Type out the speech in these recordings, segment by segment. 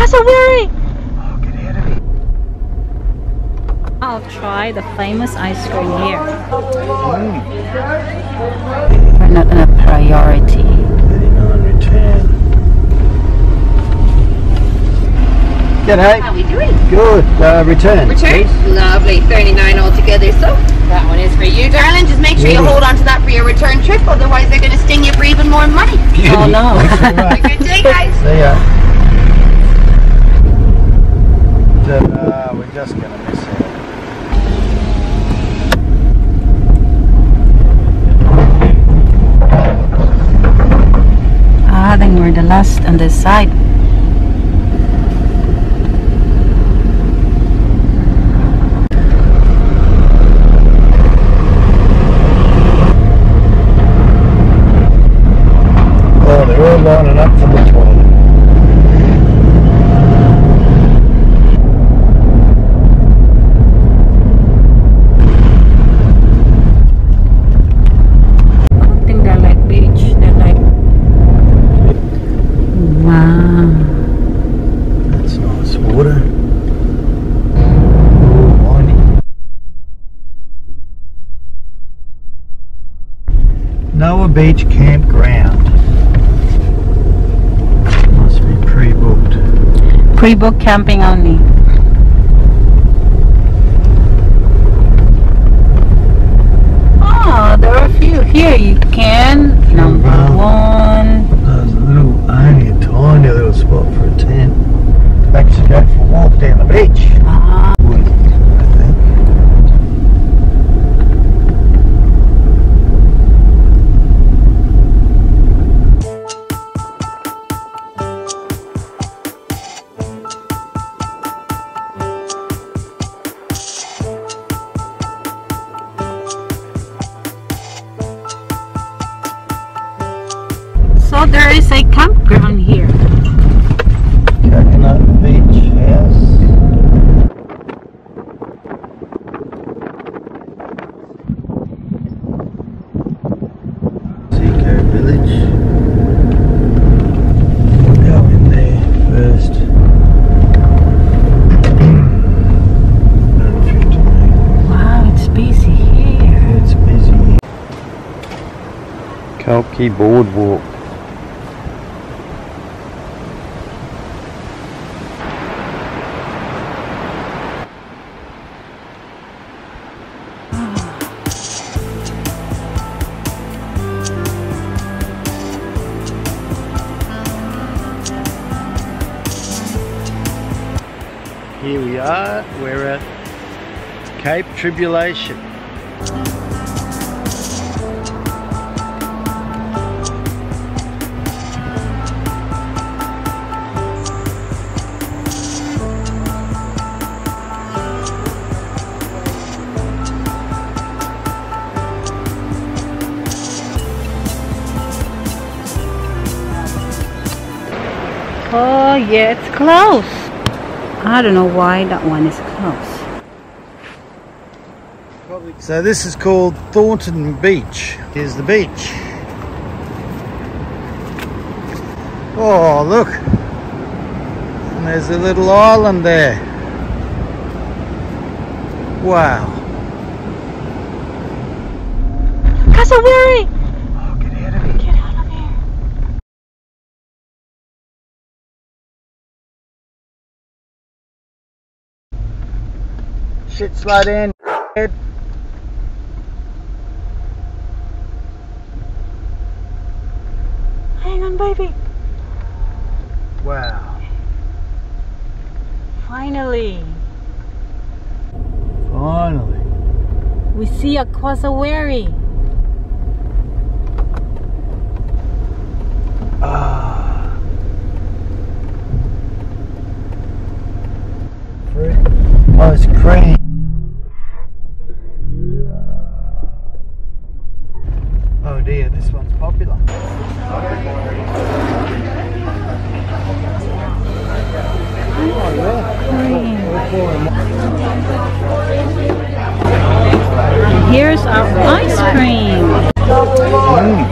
Cassowary! Oh, get out of here. I'll try the famous ice cream here. Mm. We're not in a priority. 39 return. G'day. How are we doing? Good. Uh, return. Return? please. Lovely, 39 altogether. So that one is for you, darling. Just make sure you hold on to that for your return trip, otherwise they're going to sting you for even more money. Oh no. Have a good day, guys. See ya. Ta-da, we're just gonna miss it. ah, then we're the last on this side. Oh, they're all lining up for the toilet. I don't think they're like beach. They're like. Wow. That's nice water. Ooh, windy. Noah Beach Campground. Must be pre-booked. Pre-book camping only. There is a campground here. Coconut Beach House. Zico Village. We'll go in there first. Wow, it's busy here. It's busy. Kulki Boardwalk. Are, we're at Cape Tribulation. Oh yeah, it's close. I don't know why that one is close. So this is called Thornton Beach. Here's the beach. Oh, look. And there's a little island there. Wow. Cassowary! Oh, get out of here. Get out of here. Shit, down. head. Hang on, baby. Wow. Finally, Finally. we see a cassowary. This one's popular. Here's our ice cream. Mm.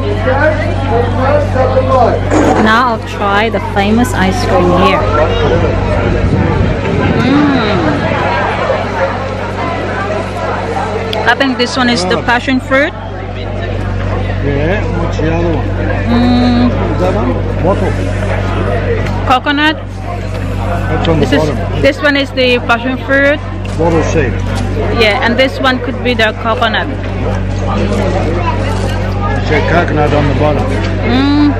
Now I'll try the famous ice cream here. Mm. I think this one is the passion fruit. Yeah, what's the other one? Mm, Is that one? Bottle. coconut. That's on the This is this one is the passion fruit. Wattle seed. Yeah, and this one could be the coconut. It's a coconut on the bottom. Mm.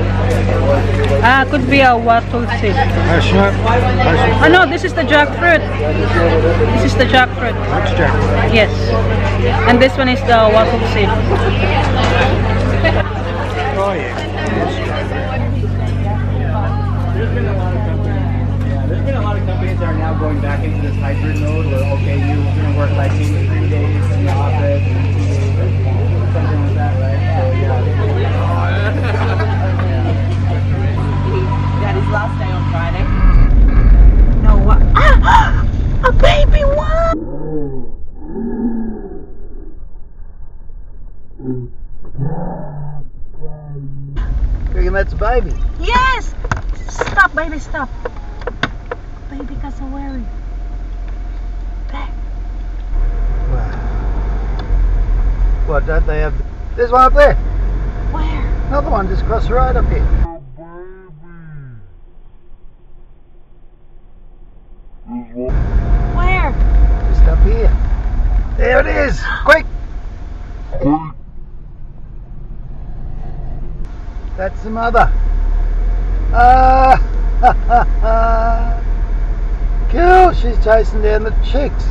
Ah, could be a wattle seed. Passionate. Passion. Oh no, this is the jackfruit. This is the jackfruit. That's jackfruit. Yes. And this one is the wattle seed. Oh yeah. There's been a lot of companies. Yeah, there's been a lot of companies that are now going back into this hybrid mode where okay, you're gonna work like maybe three days in the office and two days at home, something like that, right? So yeah. Daddy's last day on Friday. No, what? Ah, a baby one. Reckon that's a baby. Yes. Stop, baby, stop. Baby cassowary. What, don't they have... There's one up there. Where? Another one just across the road up here. Where? Just up here. There it is. Quick. That's the mother. Ah, cool. She's chasing down the chicks.